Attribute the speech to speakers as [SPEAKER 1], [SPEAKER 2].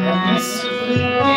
[SPEAKER 1] Johnny